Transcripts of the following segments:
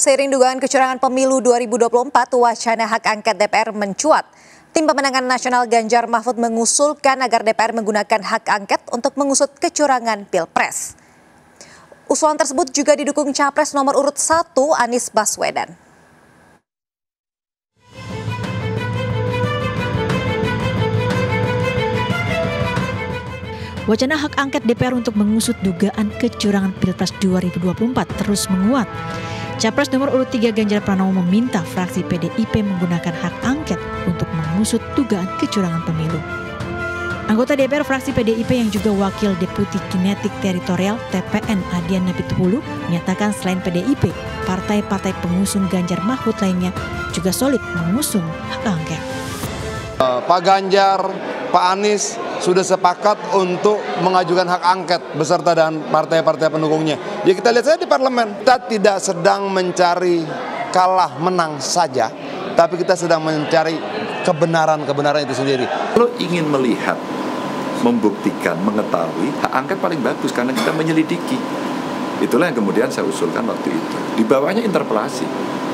Seiring dugaan kecurangan pemilu 2024, wacana hak angket DPR mencuat. Tim pemenangan nasional Ganjar Mahfud mengusulkan agar DPR menggunakan hak angket untuk mengusut kecurangan Pilpres. Usulan tersebut juga didukung Capres nomor urut 1 Anies Baswedan. Wacana hak angket DPR untuk mengusut dugaan kecurangan Pilpres 2024 terus menguat. Capres nomor urut 3 Ganjar Pranowo meminta fraksi PDIP menggunakan hak angket untuk mengusut dugaan kecurangan pemilu. Anggota DPR fraksi PDIP yang juga wakil Deputi Kinetik Teritorial TPN Adian Napitupulu menyatakan selain PDIP, partai-partai pengusung Ganjar Mahfud lainnya juga solid mengusung hak angket. Pak Ganjar, Pak Anies sudah sepakat untuk mengajukan hak angket beserta dengan partai-partai pendukungnya. Ya kita lihat saja di parlemen. Kita tidak sedang mencari kalah menang saja, tapi kita sedang mencari kebenaran-kebenaran itu sendiri. Kalau ingin melihat, membuktikan, mengetahui, hak angket paling bagus karena kita menyelidiki. Itulah yang kemudian saya usulkan waktu itu. Di bawahnya interpelasi.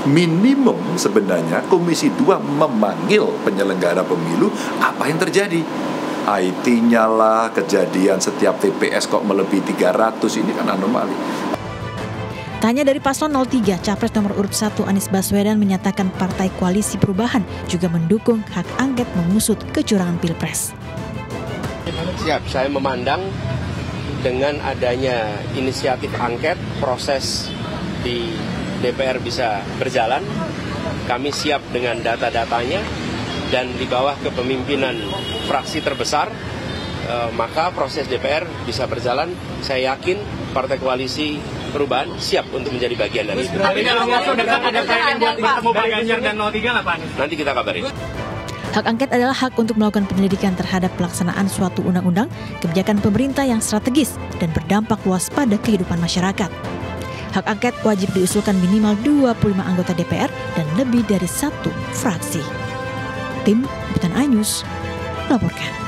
Minimum sebenarnya Komisi 2 memanggil penyelenggara pemilu apa yang terjadi IT-nya lah, kejadian setiap TPS kok melebihi 300, ini kan anomali. Tanya dari paslon 03, Capres nomor urut 1 Anies Baswedan menyatakan Partai Koalisi Perubahan juga mendukung hak angket mengusut kecurangan Pilpres. Siap, saya memandang dengan adanya inisiatif angket, proses di DPR bisa berjalan. Kami siap dengan data-datanya, dan di bawah kepemimpinan fraksi terbesar, eh, maka proses DPR bisa berjalan. Saya yakin Partai Koalisi Perubahan siap untuk menjadi bagian dari itu. Nanti kita kabarin. Hak angket adalah hak untuk melakukan penyelidikan terhadap pelaksanaan suatu undang-undang, kebijakan pemerintah yang strategis dan berdampak luas pada kehidupan masyarakat. Hak angket wajib diusulkan minimal 25 anggota DPR dan lebih dari satu fraksi. Tim Liputan Ainus melaporkan.